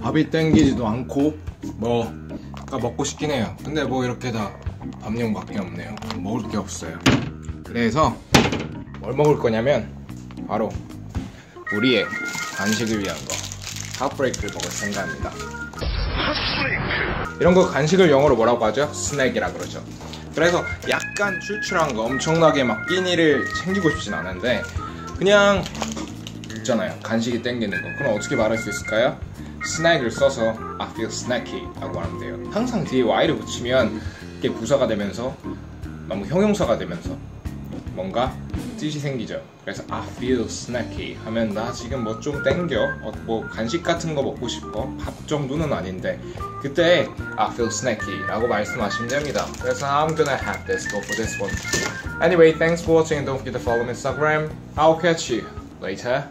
밥이 땡기지도 않고 뭐 아까 먹고 싶긴 해요. 근데 뭐 이렇게 다 밥용밖에 없네요. 먹을 게 없어요. 그래서 뭘 먹을 거냐면 바로 우리의 간식을 위한 거. 핫브레이크를 먹을 생각입니다. 이런 거 간식을 영어로 뭐라고 하죠? 스낵이라 그러죠. 그래서 약간 출출한 거 엄청나게 막 끼니를 챙기고 싶진 않은데 그냥 있잖아요 간식이 땡기는 거 그럼 어떻게 말할 수 있을까요? 스낵을 써서 I feel snacky 라고 하면 돼요 항상 뒤에 y를 붙이면 이게 부사가 되면서 너무 형용사가 되면서 뭔가 뜻이 생기죠 그래서 I feel snacky 하면 나 지금 뭐 좀 땡겨 어, 뭐 간식 같은 거 먹고 싶어 밥 정도는 아닌데 그때 I feel snacky 라고 말씀하시면 됩니다 그래서 I'm gonna have this go for this one Anyway thanks for watching and don't forget to follow me on Instagram I'll catch you later